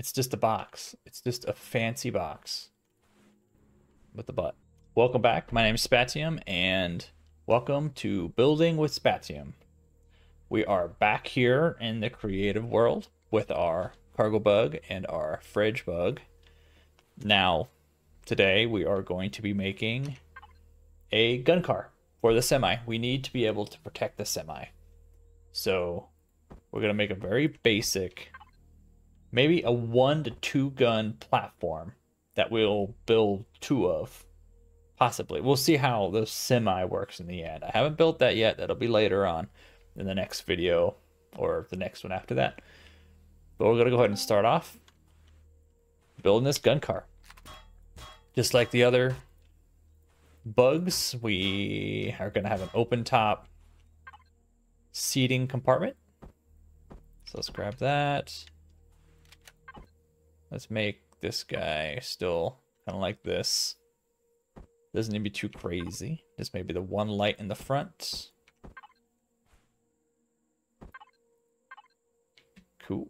It's just a box. It's just a fancy box with the butt. Welcome back. My name is Spatium, and welcome to Building with Spatium. We are back here in the creative world with our cargo bug and our fridge bug. Now, today we are going to be making a gun car for the semi. We need to be able to protect the semi. So we're going to make a very basic, maybe a one to two gun platform that we'll build two of. Possibly. We'll see how the semi works in the end. I haven't built that yet. That'll be later on in the next video or the next one after that. But we're going to go ahead and start off building this gun car. Just like the other bugs, we are going to have an open top seating compartment. So let's grab that. Let's make this guy still kind of like this. Doesn't need to be too crazy. Just maybe the one light in the front. Cool.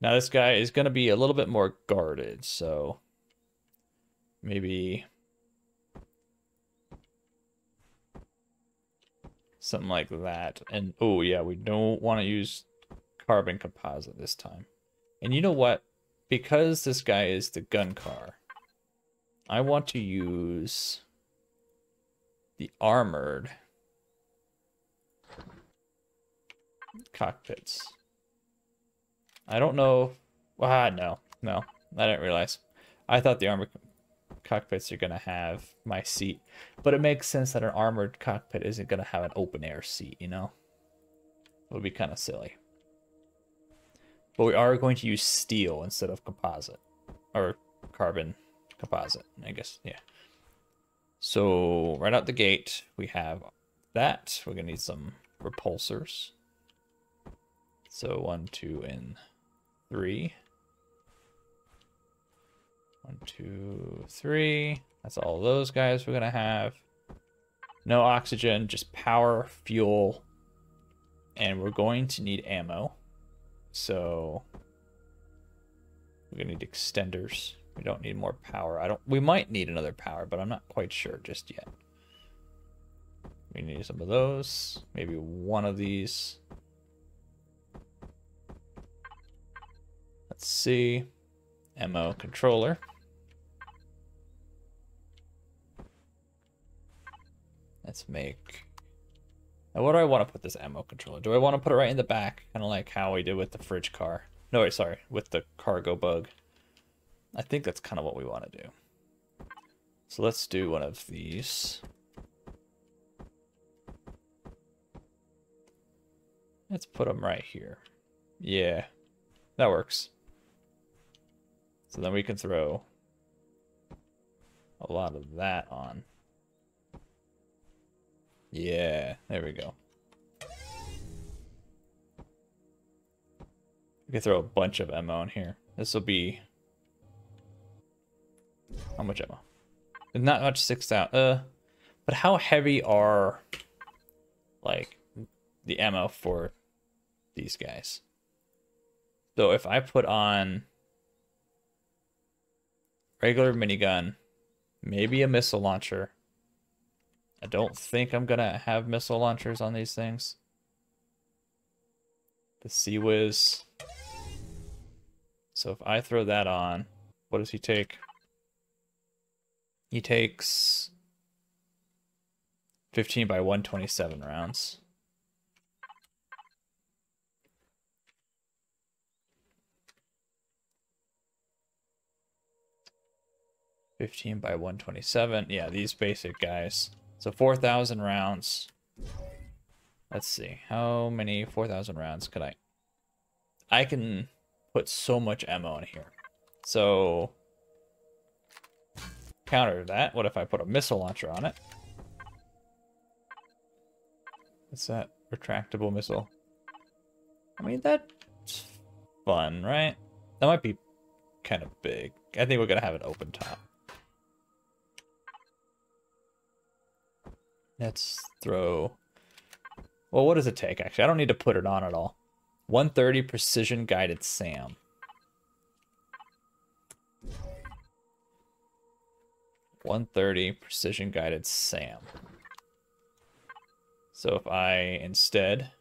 Now this guy is going to be a little bit more guarded, so maybe something like that. And oh yeah, we don't want to use carbon composite this time. And you know what? Because this guy is the gun car, I want to use the armored cockpits. I don't know. Ah, no, no, I didn't realize. I thought the armored cockpits are gonna have my seat, but it makes sense that an armored cockpit isn't gonna have an open air seat. You know, it would be kind of silly. But we are going to use steel instead of composite or carbon composite, I guess. Yeah. So right out the gate, we have that. We're gonna need some repulsors. So one, two, and three. One, two, three. That's all those guys we're gonna have. No oxygen, just power, fuel, and we're going to need ammo. So we're gonna need extenders. We don't need more power. I don't. We might need another power, but I'm not quite sure just yet. We need some of those. Maybe one of these. Let's see. ammo controller. Let's make... Now, what do I want to put this ammo controller? Do I want to put it right in the back? Kind of like how we did with the fridge car. No, wait, sorry. With the cargo bug. I think that's kind of what we want to do. So let's do one of these. Let's put them right here. Yeah, that works. So then we can throw a lot of that on. Yeah, there we go. We can throw a bunch of ammo in here. This will be how much ammo? Not much, 6,000. Uh, but how heavy are, like, the ammo for these guys? So if I put on regular minigun, maybe a missile launcher. I don't think I'm to have missile launchers on these things. The CIWS. So if I throw that on, what does he take? He takes 15 by 127 rounds. Fifteen by one twenty-seven. Yeah, these basic guys. So four thousand rounds. Let's see. How many four thousand rounds could I? I can put so much ammo in here. So counter that. What if I put a missile launcher on it? What's that? Retractable missile. I mean, that's fun, right? That might be kind of big. I think we're going to have an open top. Let's throw... Well, what does it take, actually? I don't need to put it on at all. 130 precision guided SAM. One thirty precision guided SAM. So if I instead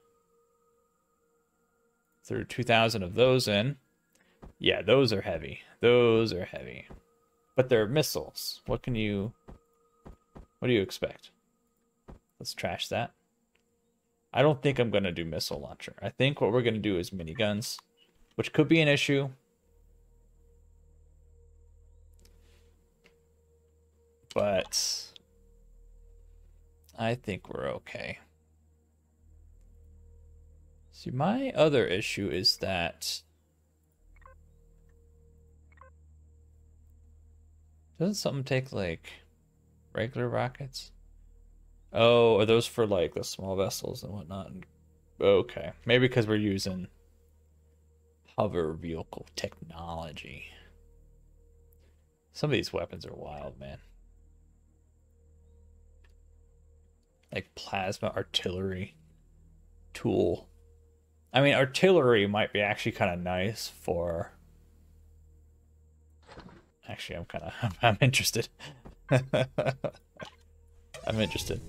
threw two thousand of those in, yeah, those are heavy. Those are heavy, but they're missiles. What can you? What do you expect? Let's trash that. I don't think I'm going to do missile launcher. I think what we're going to do is miniguns, which could be an issue. But I think we're okay. See, my other issue is that doesn't something take like regular rockets? Oh, are those for like the small vessels and whatnot? Okay, maybe because we're using hover vehicle technology. Some of these weapons are wild, man. Like plasma artillery tool. I mean, artillery might be actually kind of nice for. Actually, I'm kind of I'm interested. I'm interested.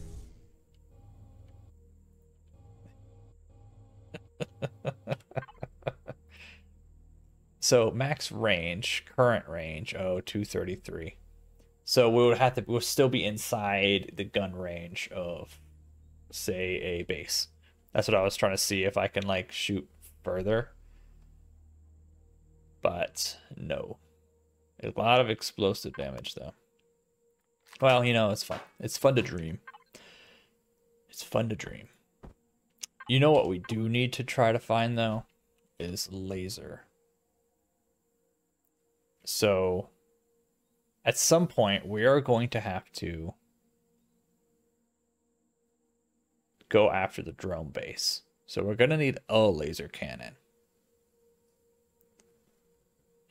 So max range, current range, oh, 233. So we would have to we'll still be inside the gun range of say a base. That's what I was trying to see if I can like shoot further. But no. A lot of explosive damage though. Well, you know, it's fun. It's fun to dream. It's fun to dream. You know what we do need to try to find though is laser. So at some point we are going to have to go after the drone base. So we're going to need a laser cannon.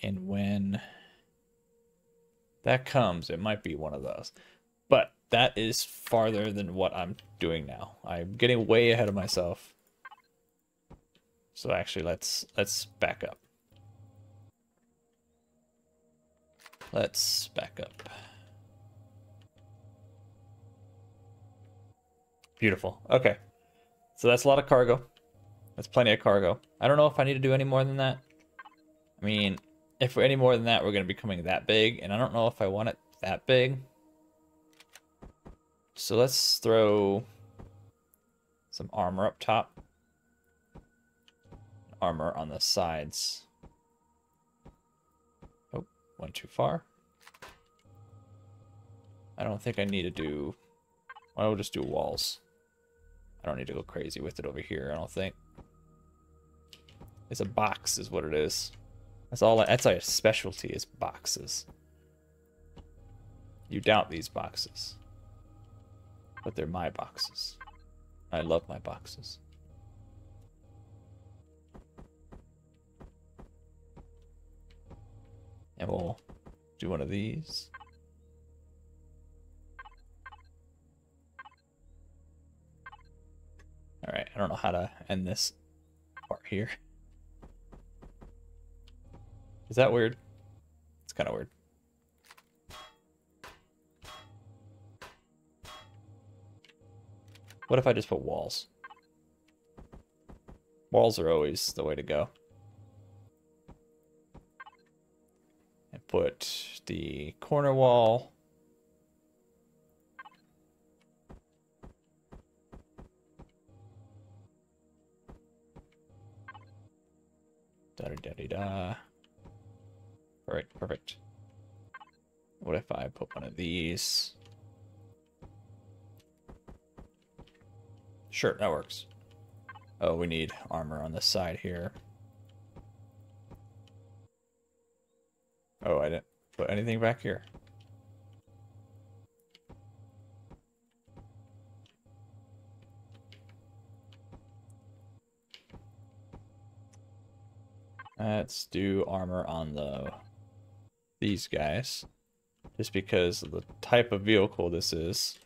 And when that comes, it might be one of those. But that is farther than what I'm doing now. I'm getting way ahead of myself. So actually, let's let's back up. Let's back up. Beautiful. Okay. So that's a lot of cargo. That's plenty of cargo. I don't know if I need to do any more than that. I mean, if we're any more than that, we're going to be coming that big, and I don't know if I want it that big. So let's throw some armor up top. Armor on the sides. Oh, went too far. I don't think I need to do... I will just do walls. I don't need to go crazy with it over here, I don't think. It's a box is what it is. That's all. I, that's a specialty is boxes. You doubt these boxes. But they're my boxes. I love my boxes. And we'll do one of these. Alright, I don't know how to end this part here. Is that weird? It's kind of weird. What if I just put walls? Walls are always the way to go. And put the corner wall. Da da da da da. Alright, perfect. What if I put one of these? Sure, that works. Oh, we need armor on this side here. Oh, I didn't put anything back here. Let's do armor on the these guys. Just because of the type of vehicle this is.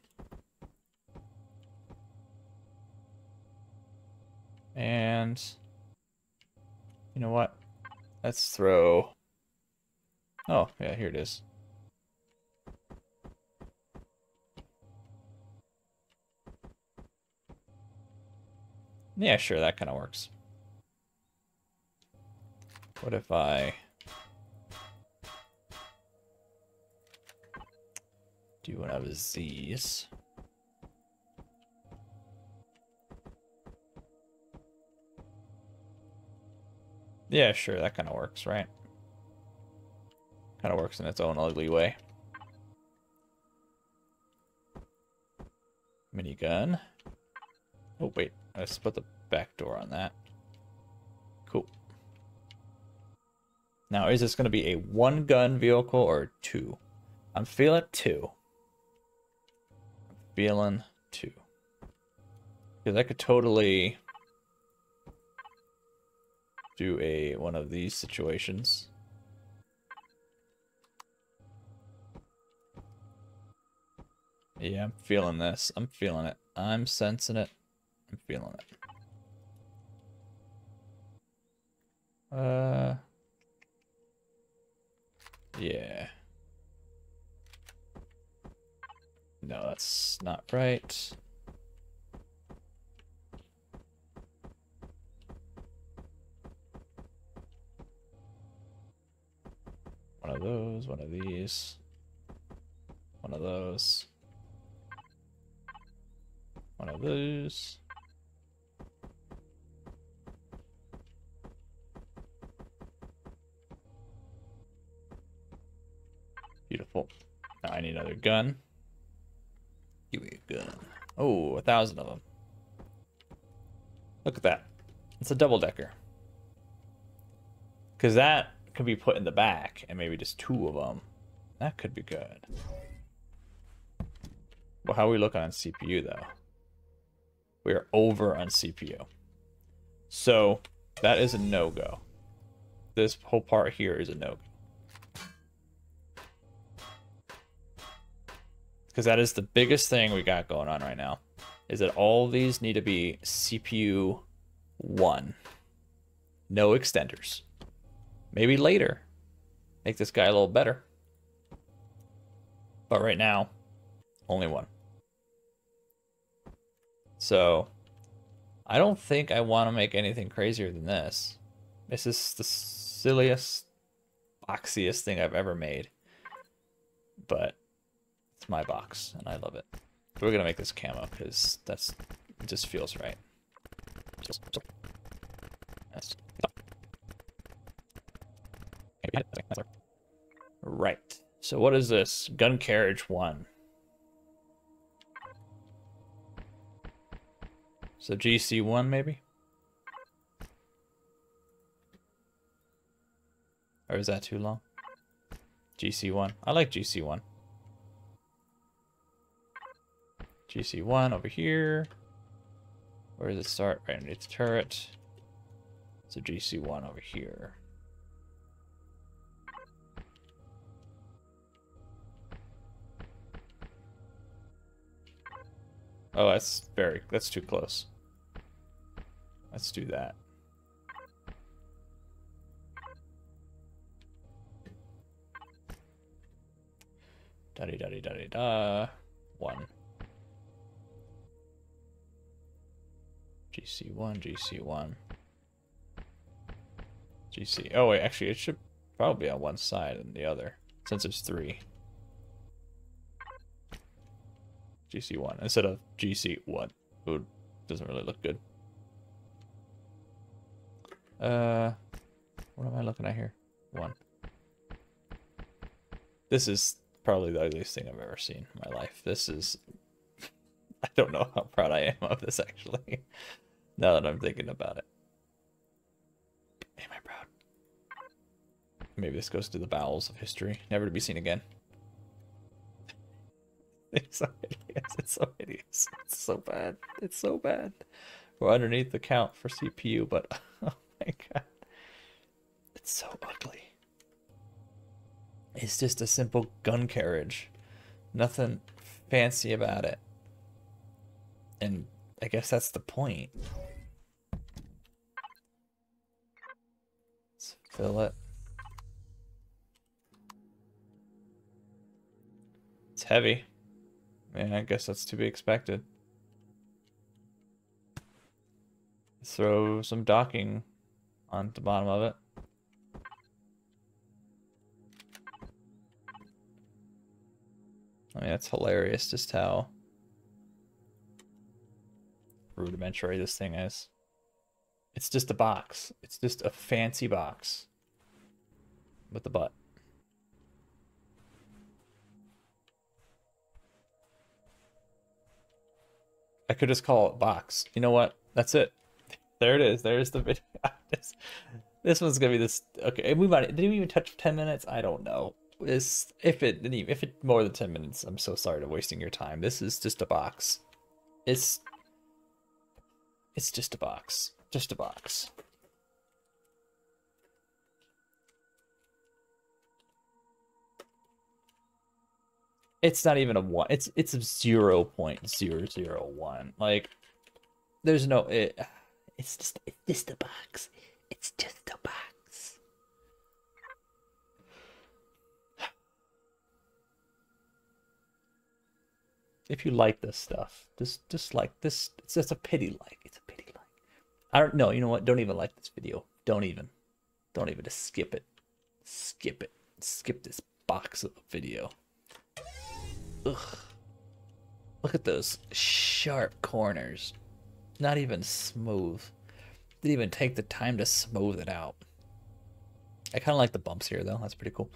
And you know what? Let's throw. Oh, yeah, here it is. Yeah, sure, that kind of works. What if I... do one of these? Yeah, sure, that kind of works, right? Kind of works in its own ugly way. Minigun. Oh, wait. Let's put the back door on that. Cool. Now, is this going to be a one-gun vehicle or two? I'm feeling two. I'm feeling two. Because I could totally do a one of these situations. Yeah, I'm feeling this. I'm feeling it. I'm sensing it. I'm feeling it. Uh. Yeah. No, that's not right. One of those, one of these, one of those. One of those. Beautiful. Now I need another gun. Give me a gun. Oh, a thousand of them. Look at that. It's a double decker. Because that could be put in the back and maybe just two of them. That could be good. Well, how are we looking on CPU though? We are over on CPU. So that is a no-go. This whole part here is a no-go. Because that is the biggest thing we got going on right now. Is that all these need to be CPU 1. No extenders. Maybe later. Make this guy a little better. But right now, only one. So, I don't think I want to make anything crazier than this. This is the silliest, boxiest thing I've ever made. But it's my box, and I love it. We're going to make this camo, because that's just feels right. Right. So what is this? Gun carriage one. So GC1 maybe? Or is that too long? GC1. I like GC1. GC1 over here. Where does it start? Right underneath the turret. So GC1 over here. Oh, that's very, that's too close. Let's do that. Da -da -da -da -da -da. One. GC1, GC1. GC. Oh, wait, actually, it should probably be on one side and the other, since there's three. GC1 instead of GC1. Ooh, doesn't really look good. Uh, what am I looking at here? One. This is probably the ugliest thing I've ever seen in my life. This is... I don't know how proud I am of this, actually. now that I'm thinking about it. Am I proud? Maybe this goes to the bowels of history, never to be seen again. It's so hideous. It's so hideous. It's so bad. It's so bad. We're underneath the count for CPU, but oh my god. It's so ugly. It's just a simple gun carriage. Nothing fancy about it. And I guess that's the point. Let's fill it. It's heavy. Yeah, I guess that's to be expected. throw some docking on the bottom of it. I mean, that's hilarious just how rudimentary this thing is. It's just a box. It's just a fancy box with the butt. I could just call it box. You know what? That's it. There it is. There's the video. this, this one's gonna be this. Okay, we might. Did we even touch ten minutes? I don't know. This if it didn't even, if it more than ten minutes. I'm so sorry to wasting your time. This is just a box. It's it's just a box. Just a box. It's not even a one. It's it's a zero point zero zero one. Like, there's no. It, it's just it's just a box. It's just a box. If you like this stuff, just just like this. It's just a pity like. It's a pity like. I don't know. You know what? Don't even like this video. Don't even. Don't even just skip it. Skip it. Skip this box of video. Ugh. Look at those sharp corners. Not even smooth. Didn't even take the time to smooth it out. I kind of like the bumps here, though. That's pretty cool.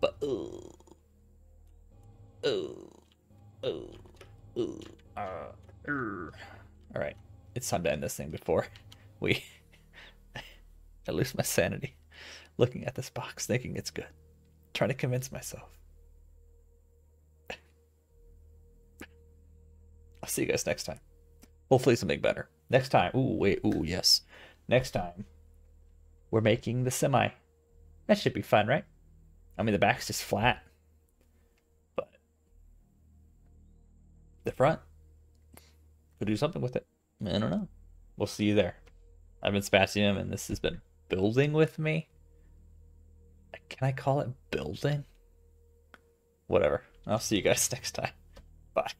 But, ooh. Ooh. Ooh. Ooh. Uh, All right. It's time to end this thing before we... I lose my sanity looking at this box, thinking it's good. Trying to convince myself. I'll see you guys next time. Hopefully something better. Next time. Ooh, wait. Ooh, yes. Next time, we're making the semi. That should be fun, right? I mean, the back's just flat. But the front, we'll do something with it. I don't know. We'll see you there. I've been Spatium, and this has been building with me. Can I call it building? Whatever. I'll see you guys next time. Bye.